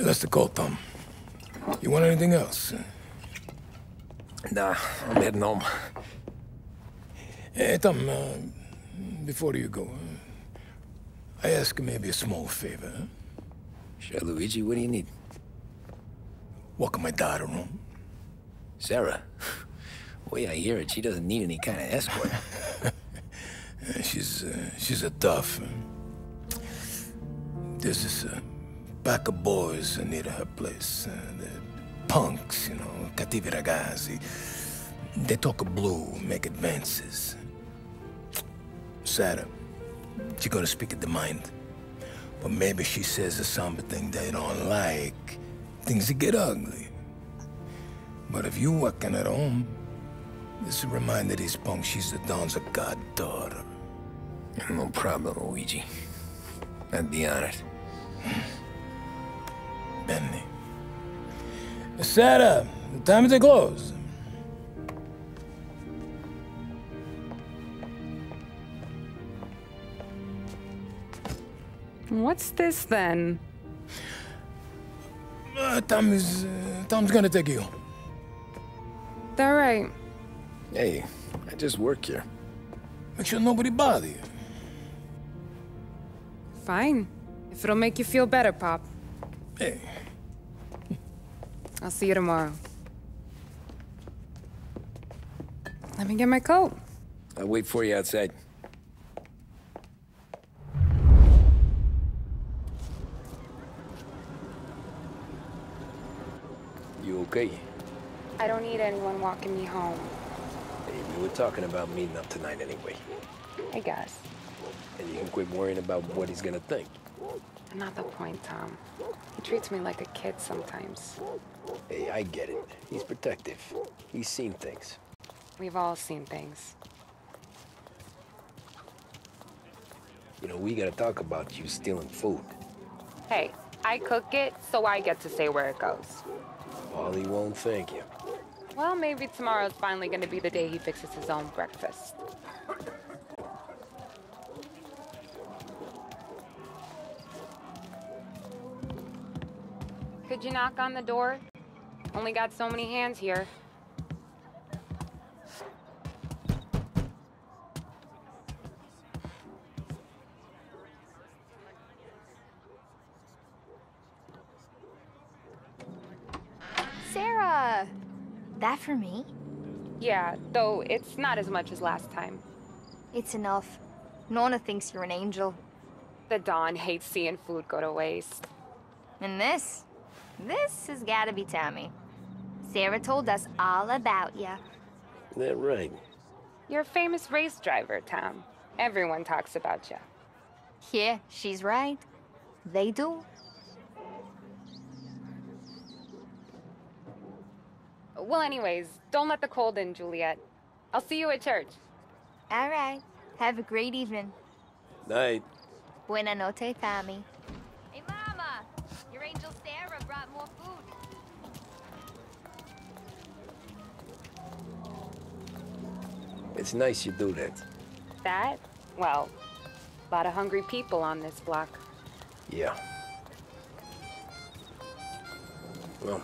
Hey, that's the call, Tom. You want anything else? Nah, I'm heading home. Hey, Tom, uh, before you go, uh, I ask maybe a small favor. Huh? Sure, Luigi, what do you need? Welcome my daughter home. Sarah? Way I hear it, she doesn't need any kind of escort. she's, uh, she's a tough. There's this uh, pack of boys near her place. Uh, punks, you know, cattivi ragazzi. They talk blue, make advances. Sarah, she gonna speak at the mind. But maybe she says something they don't like. Things get ugly. But if you working at home, this reminder these punks she's the Don's a goddaughter. No problem, Luigi. I'd be honored. Benny. Sarah, time to close. What's this then? Uh, Tom is. Uh, Tom's gonna take you. All right. Hey, I just work here. Make sure nobody bother you. Fine. If it'll make you feel better, Pop. Hey. I'll see you tomorrow. Let me get my coat. I'll wait for you outside. You okay? I don't need anyone walking me home. Hey, we were talking about meeting up tonight anyway. I guess. And you can quit worrying about what he's gonna think. Not the point, Tom. He treats me like a kid sometimes. Hey, I get it. He's protective. He's seen things. We've all seen things. You know, we gotta talk about you stealing food. Hey, I cook it, so I get to say where it goes. Ollie won't thank you. Well, maybe tomorrow's finally gonna be the day he fixes his own breakfast. Could you knock on the door? Only got so many hands here. Sarah! That for me? Yeah, though it's not as much as last time. It's enough. Nona thinks you're an angel. The Don hates seeing food go to waste. And this? This has gotta be Tommy. Sarah told us all about you. That right. You're a famous race driver, Tom. Everyone talks about you. Yeah, she's right. They do. Well, anyways, don't let the cold in, Juliet. I'll see you at church. All right. Have a great evening. Night. Buena noche, Tommy. It's nice you do that. That? Well, a lot of hungry people on this block. Yeah. Well,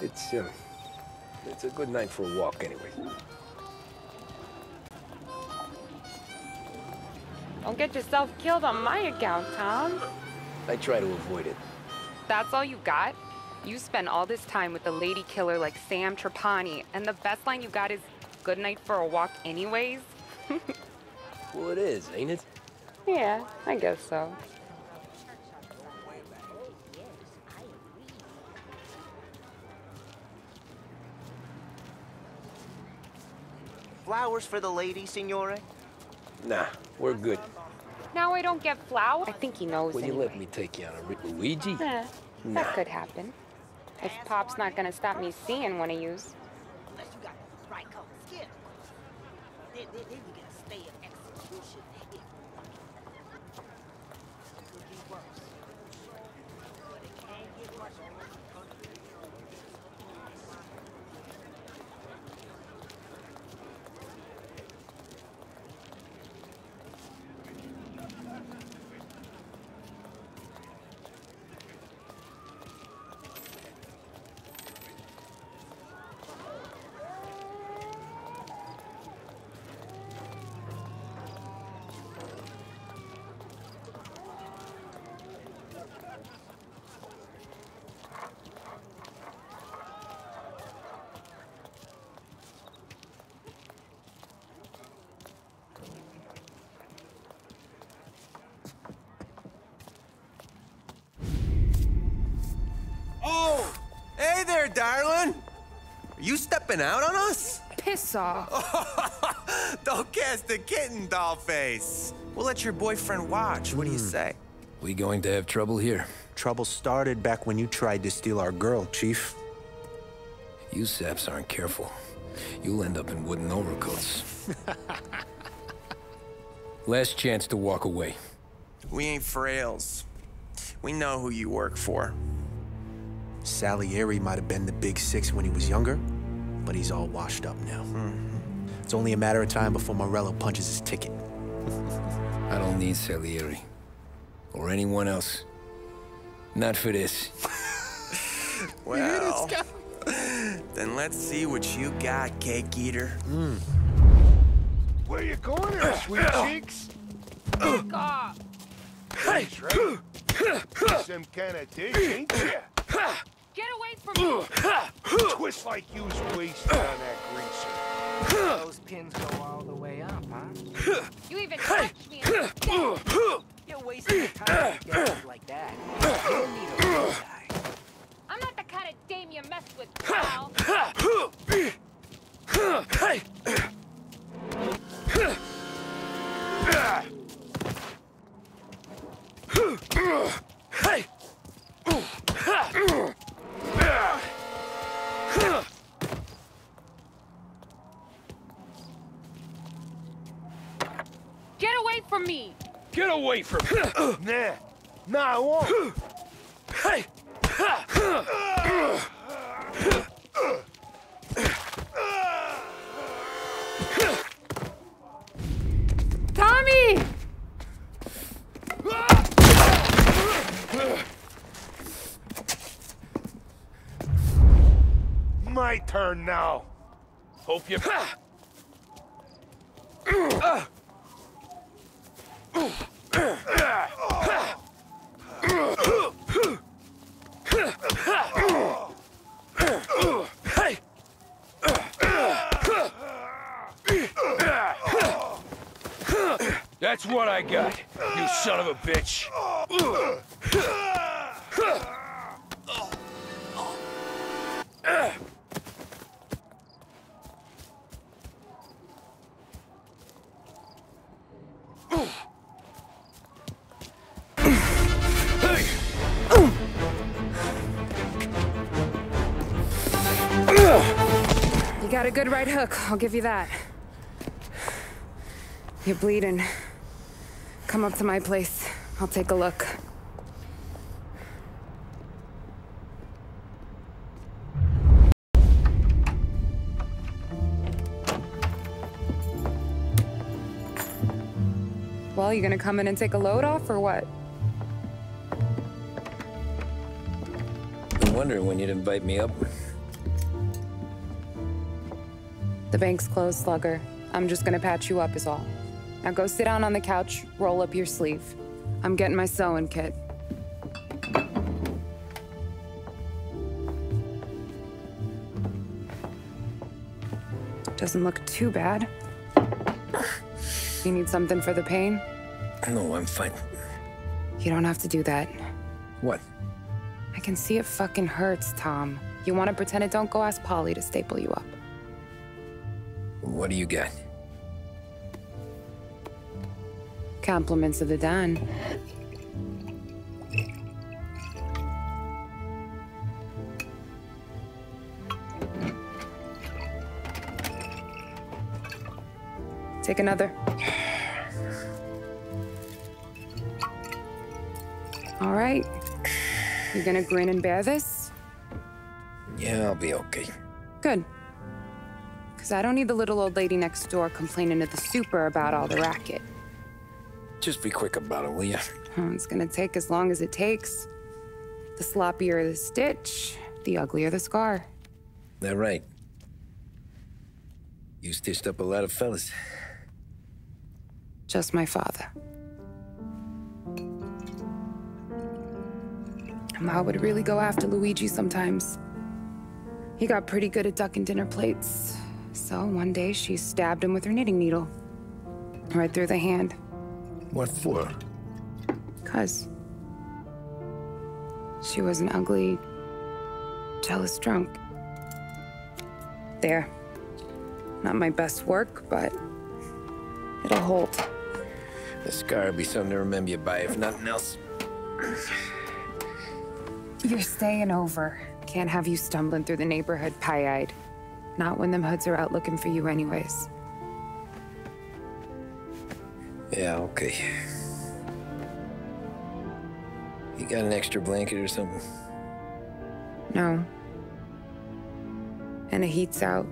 it's, um, it's a good night for a walk anyway. Don't get yourself killed on my account, Tom. I try to avoid it. That's all you got? You spend all this time with a lady killer like Sam Trapani, and the best line you got is, good night for a walk anyways? Well, it is, ain't it? yeah, I guess so. Flowers for the lady, signore? Nah, we're good. Now I don't get flowers? I think he knows Will you let me take you on a Luigi? Eh, Nah. that could happen. If Pop's not gonna stop me seeing one of yous. Then, then you get a stay of execution. It could be worse. But it can get worse. Are you stepping out on us? Piss off. Don't cast the kitten, doll face. We'll let your boyfriend watch. What do you hmm. say? We going to have trouble here? Trouble started back when you tried to steal our girl, Chief. You saps aren't careful. You'll end up in wooden overcoats. Last chance to walk away. We ain't frails. We know who you work for. Salieri might have been the big six when he was younger, but he's all washed up now. Mm-hmm. It's only a matter of time before Morello punches his ticket. I don't need Salieri. Or anyone else. Not for this. Well, then let's see what you got, cake eater. Where you going there, sweet cheeks? Fuck off. That's right. Some kind of dish, ain't ya? Get away from me. Twist like you was wasted on that greaser. Those pins go all the way up, huh? You even touched me. and it's You're wasting time away from me. Get away from me. nah. Nah, I won't. Tommy! My turn now. Hope you... That's what I got, you son of a bitch. You got a good right hook, I'll give you that. You're bleeding. Come up to my place. I'll take a look. Well, you gonna come in and take a load off, or what? Been wondering when you'd invite me up. The bank's closed, Slugger. I'm just gonna patch you up, is all. Now go sit down on the couch, roll up your sleeve. I'm getting my sewing kit. Doesn't look too bad. You need something for the pain? No, I'm fine. You don't have to do that. What? I can see it fucking hurts, Tom. You wanna pretend it don't go ask Paulie to staple you up. What do you got? Compliments of the Don. Take another. All right. You're gonna grin and bear this? Yeah, I'll be okay. Good. Because I don't need the little old lady next door complaining to the super about all the racket. Just be quick about it, will ya? Hmm, It's gonna take as long as it takes. The sloppier the stitch, the uglier the scar. That right. You stitched up a lot of fellas. Just my father. Ma would really go after Luigi sometimes. He got pretty good at ducking dinner plates. So one day she stabbed him with her knitting needle. Right through the hand. What for? Cuz. She was an ugly, jealous drunk. There. Not my best work, but it'll hold. The scar will be something to remember you by, if nothing else. You're staying over. Can't have you stumbling through the neighborhood pie-eyed. Not when them hoods are out looking for you anyways. Yeah, okay. You got an extra blanket or something? No. And the heat's out.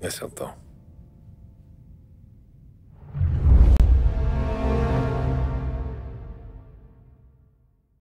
Yes, though.